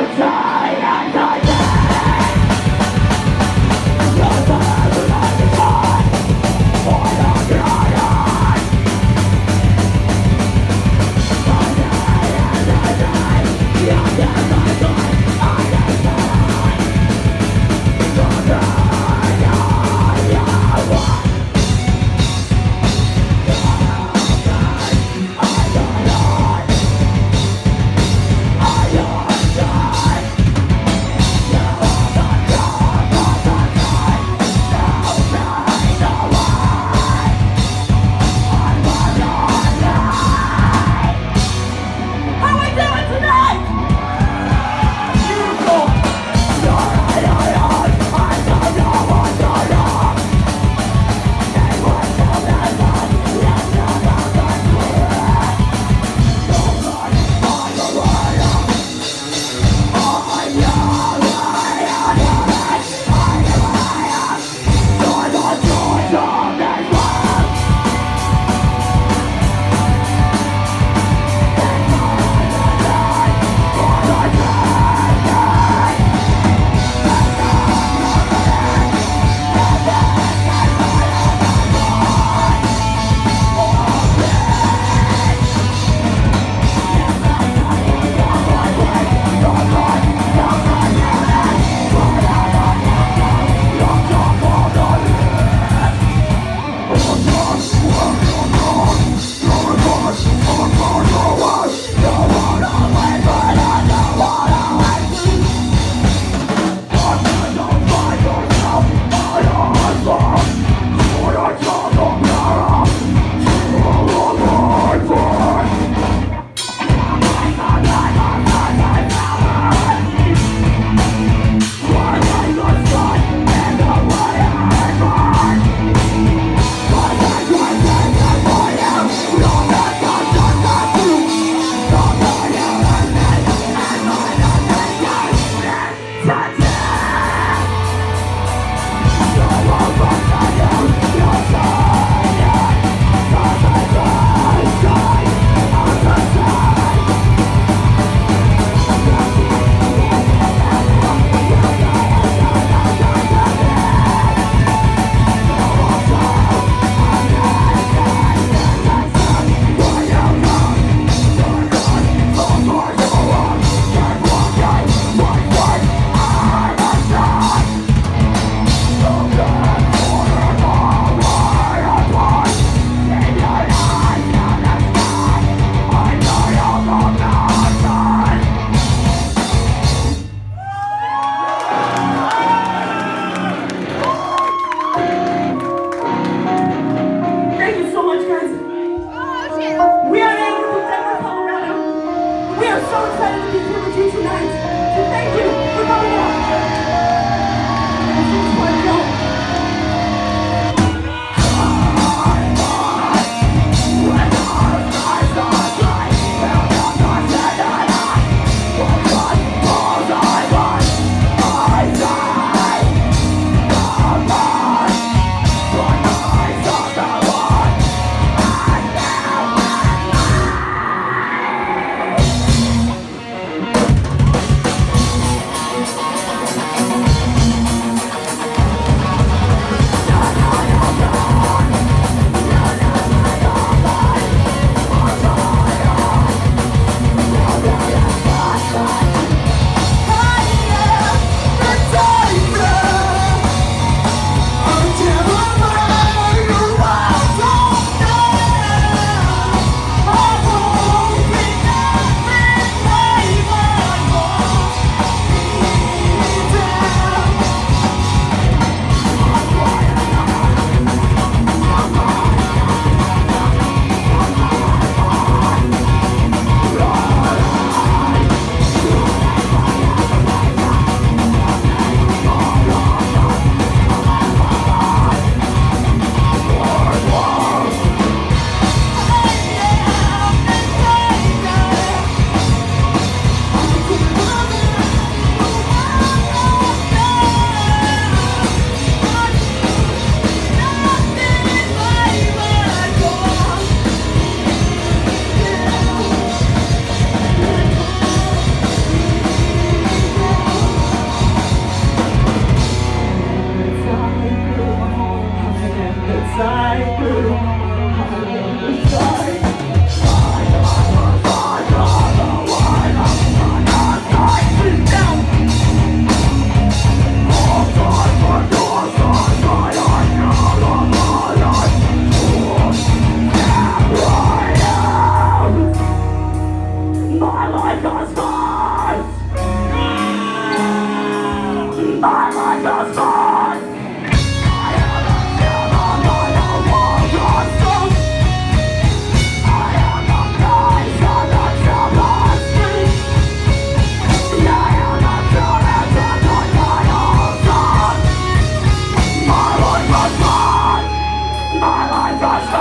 die Thank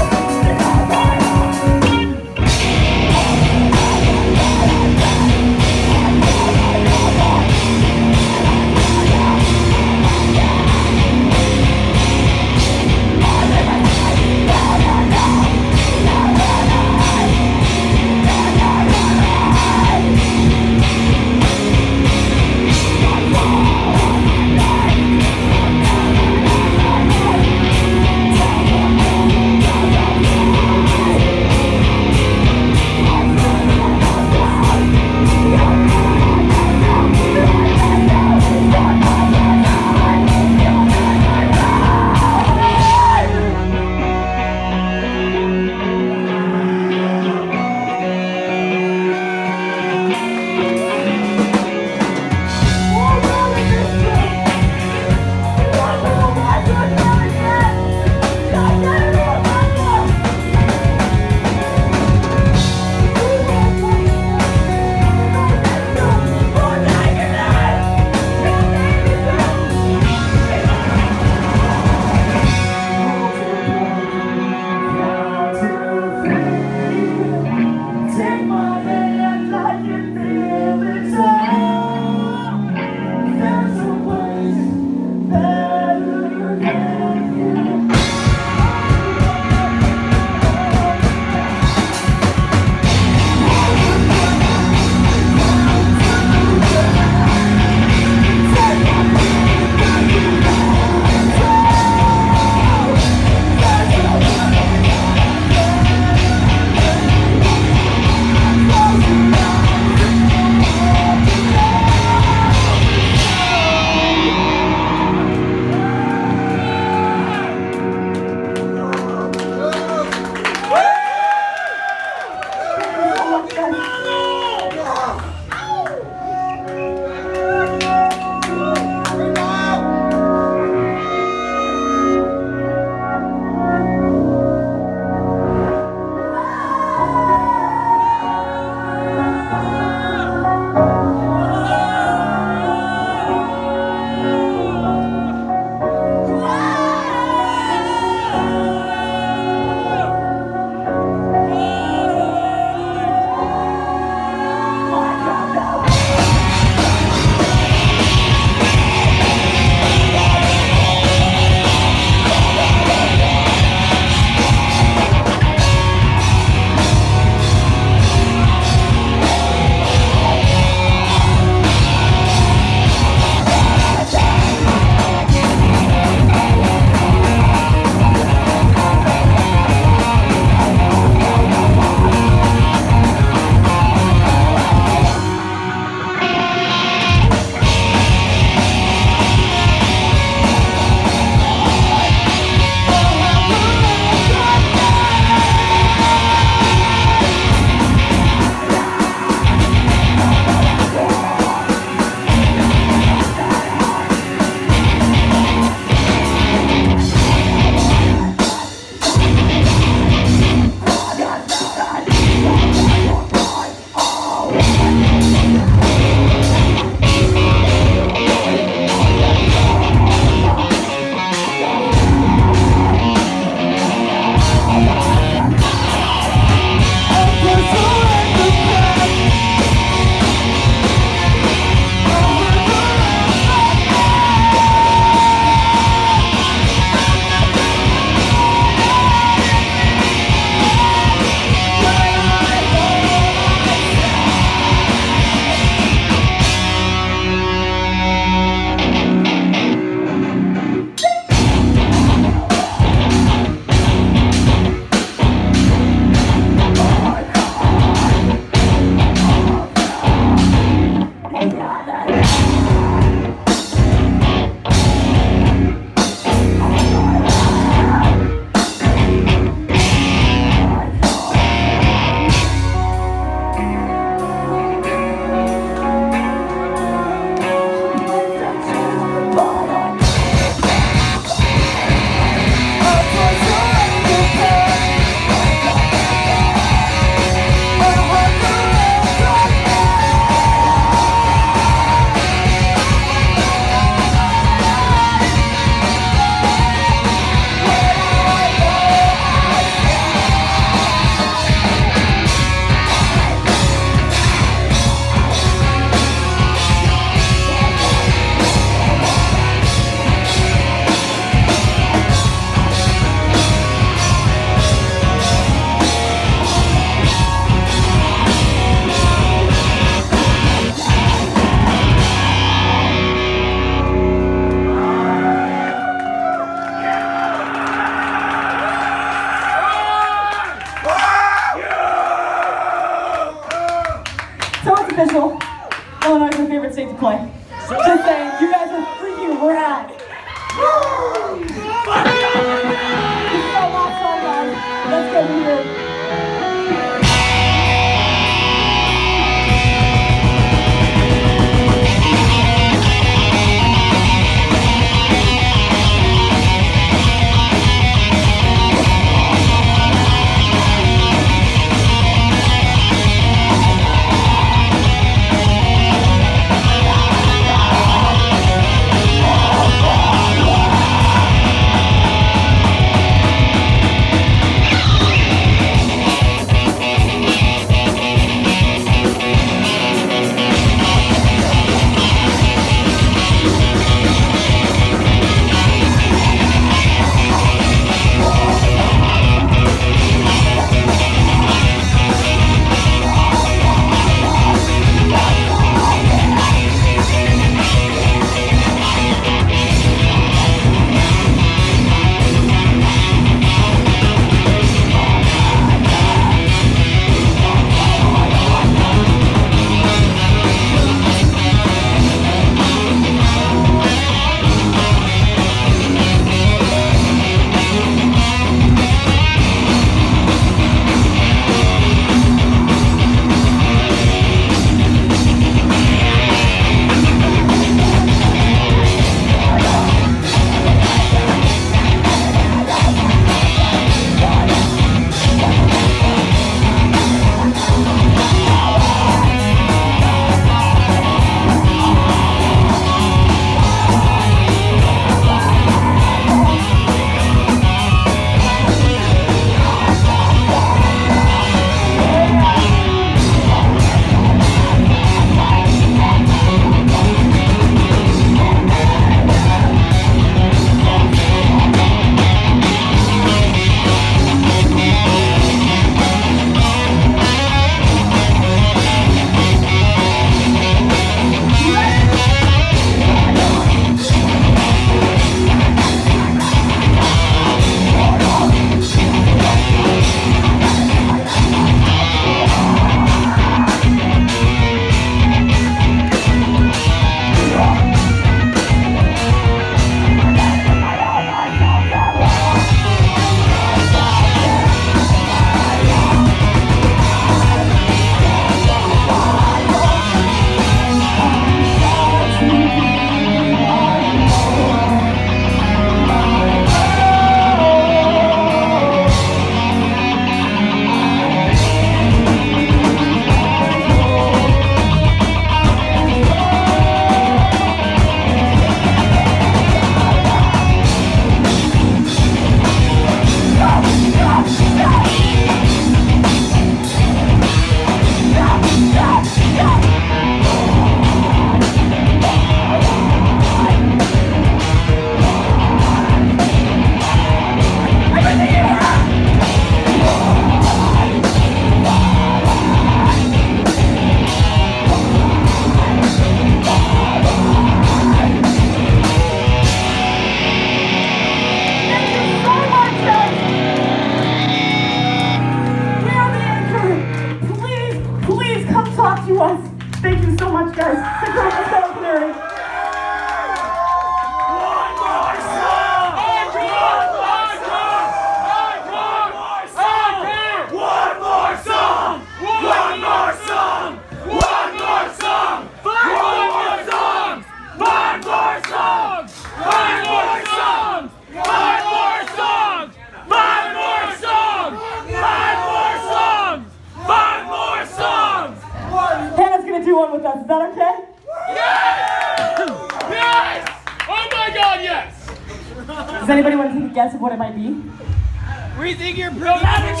think you're one. It's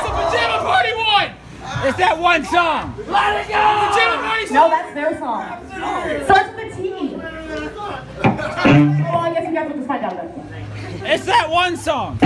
the pajama party one. It's that one song. Let it go. Pajama party song. No, that's their song. Starts with a T. well, I guess you guys will find out then. It's that one song.